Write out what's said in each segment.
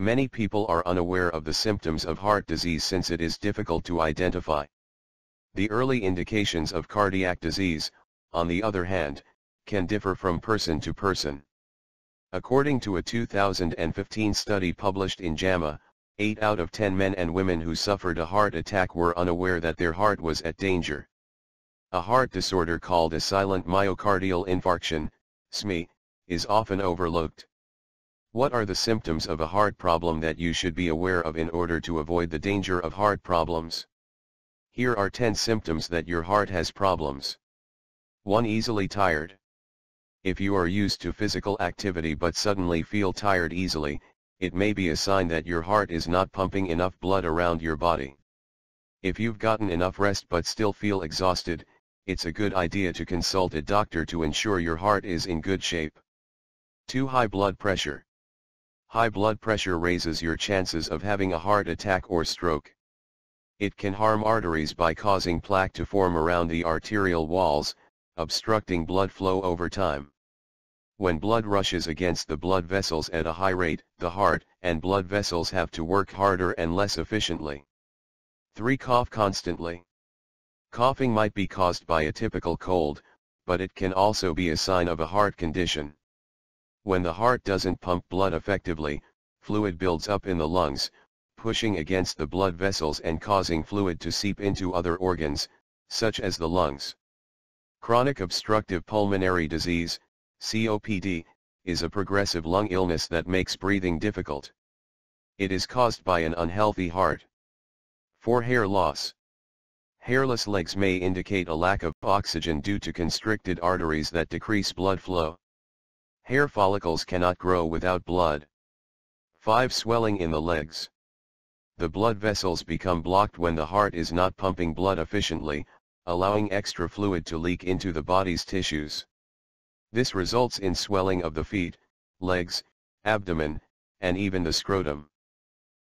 Many people are unaware of the symptoms of heart disease since it is difficult to identify. The early indications of cardiac disease, on the other hand, can differ from person to person. According to a 2015 study published in JAMA, 8 out of 10 men and women who suffered a heart attack were unaware that their heart was at danger. A heart disorder called a silent myocardial infarction, SMI, is often overlooked. What are the symptoms of a heart problem that you should be aware of in order to avoid the danger of heart problems? Here are 10 symptoms that your heart has problems. 1. Easily tired. If you are used to physical activity but suddenly feel tired easily, it may be a sign that your heart is not pumping enough blood around your body. If you've gotten enough rest but still feel exhausted, it's a good idea to consult a doctor to ensure your heart is in good shape. 2. High blood pressure. High blood pressure raises your chances of having a heart attack or stroke. It can harm arteries by causing plaque to form around the arterial walls, obstructing blood flow over time. When blood rushes against the blood vessels at a high rate, the heart and blood vessels have to work harder and less efficiently. 3. Cough constantly. Coughing might be caused by a typical cold, but it can also be a sign of a heart condition. When the heart doesn't pump blood effectively, fluid builds up in the lungs, pushing against the blood vessels and causing fluid to seep into other organs, such as the lungs. Chronic obstructive pulmonary disease, COPD, is a progressive lung illness that makes breathing difficult. It is caused by an unhealthy heart. 4. Hair loss. Hairless legs may indicate a lack of oxygen due to constricted arteries that decrease blood flow. Hair follicles cannot grow without blood. 5. Swelling in the legs. The blood vessels become blocked when the heart is not pumping blood efficiently, allowing extra fluid to leak into the body's tissues. This results in swelling of the feet, legs, abdomen, and even the scrotum.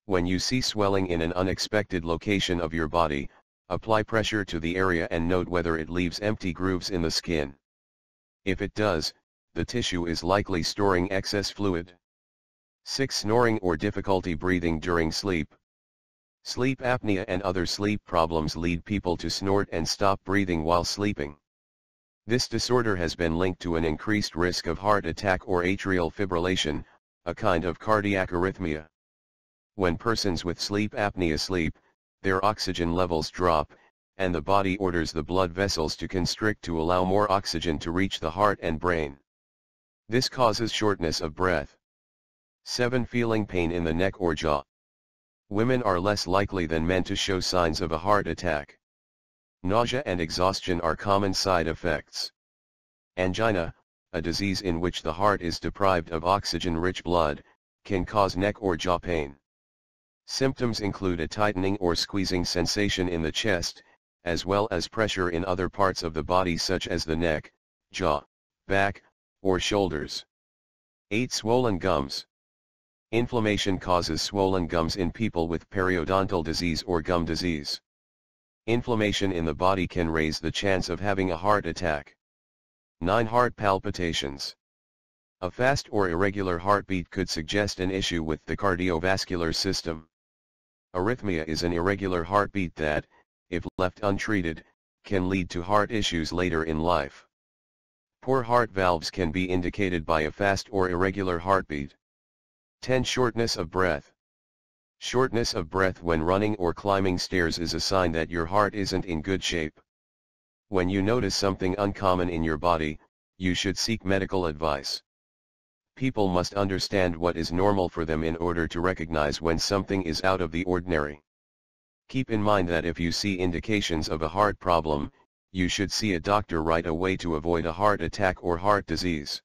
When you see swelling in an unexpected location of your body, apply pressure to the area and note whether it leaves empty grooves in the skin. If it does, the tissue is likely storing excess fluid. 6. Snoring or difficulty breathing during sleep. Sleep apnea and other sleep problems lead people to snort and stop breathing while sleeping. This disorder has been linked to an increased risk of heart attack or atrial fibrillation, a kind of cardiac arrhythmia. When persons with sleep apnea sleep, their oxygen levels drop, and the body orders the blood vessels to constrict to allow more oxygen to reach the heart and brain. This causes shortness of breath. 7. Feeling pain in the neck or jaw. Women are less likely than men to show signs of a heart attack. Nausea and exhaustion are common side effects. Angina, a disease in which the heart is deprived of oxygen-rich blood, can cause neck or jaw pain. Symptoms include a tightening or squeezing sensation in the chest, as well as pressure in other parts of the body such as the neck, jaw, back, or shoulders. 8. Swollen gums. Inflammation causes swollen gums in people with periodontal disease or gum disease. Inflammation in the body can raise the chance of having a heart attack. 9. Heart palpitations. A fast or irregular heartbeat could suggest an issue with the cardiovascular system. Arrhythmia is an irregular heartbeat that, if left untreated, can lead to heart issues later in life. Poor heart valves can be indicated by a fast or irregular heartbeat. 10. Shortness of breath. Shortness of breath when running or climbing stairs is a sign that your heart isn't in good shape. When you notice something uncommon in your body, you should seek medical advice. People must understand what is normal for them in order to recognize when something is out of the ordinary. Keep in mind that if you see indications of a heart problem, you should see a doctor right away to avoid a heart attack or heart disease.